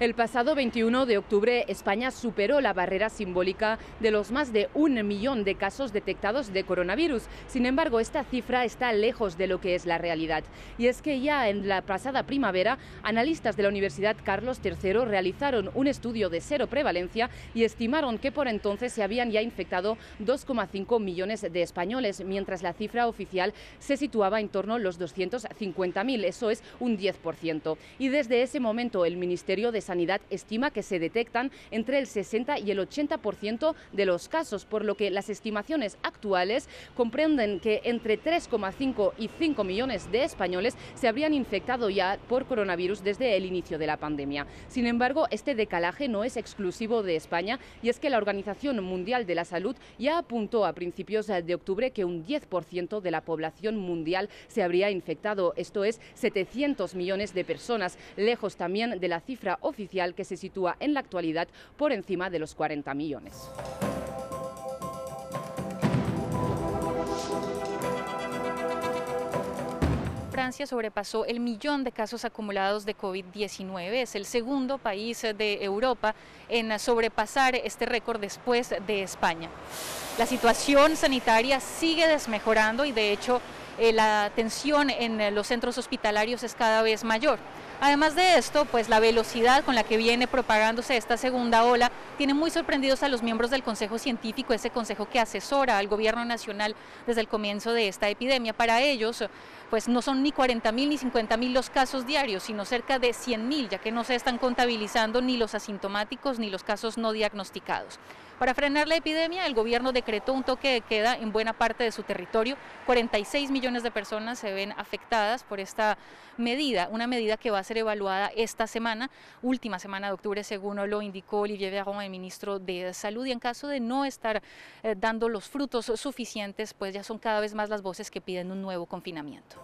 El pasado 21 de octubre, España superó la barrera simbólica de los más de un millón de casos detectados de coronavirus. Sin embargo, esta cifra está lejos de lo que es la realidad. Y es que ya en la pasada primavera, analistas de la Universidad Carlos III realizaron un estudio de cero prevalencia y estimaron que por entonces se habían ya infectado 2,5 millones de españoles, mientras la cifra oficial se situaba en torno a los 250.000, eso es un 10%. Y desde ese momento el Ministerio de Sanidad estima que se detectan entre el 60 y el 80% de los casos, por lo que las estimaciones actuales comprenden que entre 3,5 y 5 millones de españoles se habrían infectado ya por coronavirus desde el inicio de la pandemia. Sin embargo, este decalaje no es exclusivo de España y es que la Organización Mundial de la Salud ya apuntó a principios de octubre que un 10% de la población mundial se habría infectado, esto es 700 millones de personas, lejos también de la cifra oficial que se sitúa en la actualidad por encima de los 40 millones. Francia sobrepasó el millón de casos acumulados de COVID-19. Es el segundo país de Europa en sobrepasar este récord después de España. La situación sanitaria sigue desmejorando y de hecho eh, la atención en los centros hospitalarios es cada vez mayor. Además de esto, pues la velocidad con la que viene propagándose esta segunda ola tiene muy sorprendidos a los miembros del Consejo Científico, ese consejo que asesora al gobierno nacional desde el comienzo de esta epidemia. Para ellos, pues no son ni 40 mil ni 50 mil los casos diarios, sino cerca de 100 mil, ya que no se están contabilizando ni los asintomáticos ni los casos no diagnosticados. Para frenar la epidemia, el gobierno decretó un toque de queda en buena parte de su territorio. 46 millones de personas se ven afectadas por esta medida, una medida que va a ser evaluada esta semana, última semana de octubre, según lo indicó Olivier Véran, el ministro de Salud, y en caso de no estar eh, dando los frutos suficientes, pues ya son cada vez más las voces que piden un nuevo confinamiento.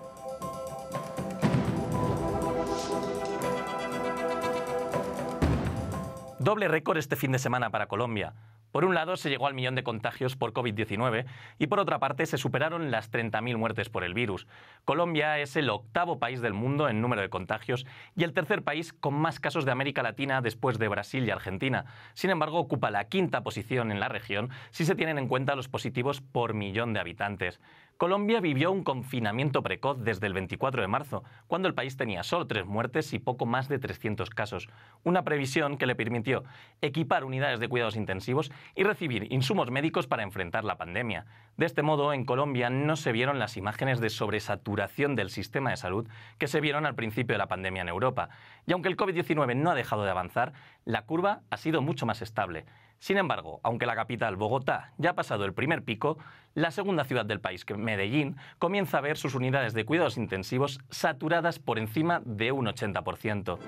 Doble récord este fin de semana para Colombia. Por un lado, se llegó al millón de contagios por COVID-19 y por otra parte, se superaron las 30.000 muertes por el virus. Colombia es el octavo país del mundo en número de contagios y el tercer país con más casos de América Latina después de Brasil y Argentina. Sin embargo, ocupa la quinta posición en la región si se tienen en cuenta los positivos por millón de habitantes. Colombia vivió un confinamiento precoz desde el 24 de marzo, cuando el país tenía solo tres muertes y poco más de 300 casos. Una previsión que le permitió equipar unidades de cuidados intensivos y recibir insumos médicos para enfrentar la pandemia. De este modo, en Colombia no se vieron las imágenes de sobresaturación del sistema de salud que se vieron al principio de la pandemia en Europa. Y aunque el COVID-19 no ha dejado de avanzar, la curva ha sido mucho más estable. Sin embargo, aunque la capital, Bogotá, ya ha pasado el primer pico, la segunda ciudad del país, Medellín, comienza a ver sus unidades de cuidados intensivos saturadas por encima de un 80%.